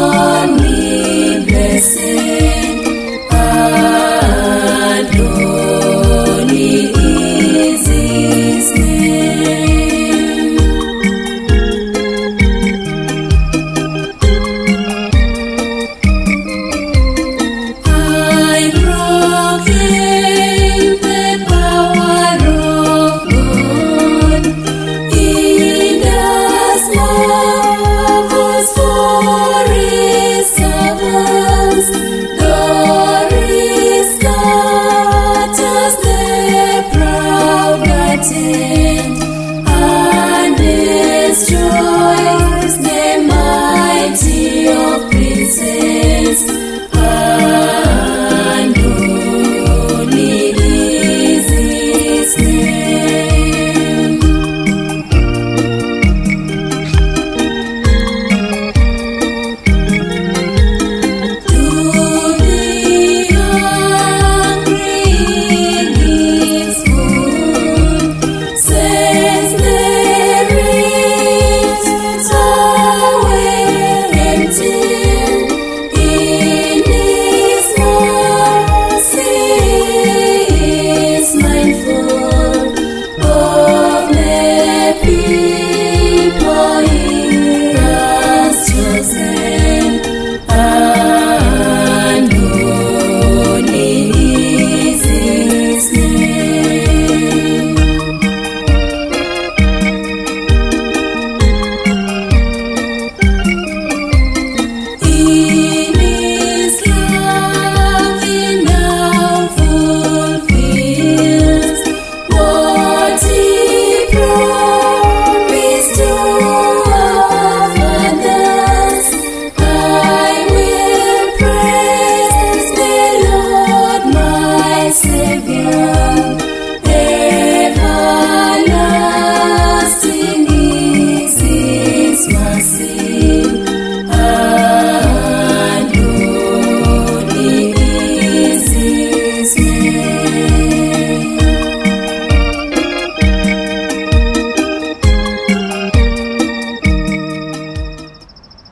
on me.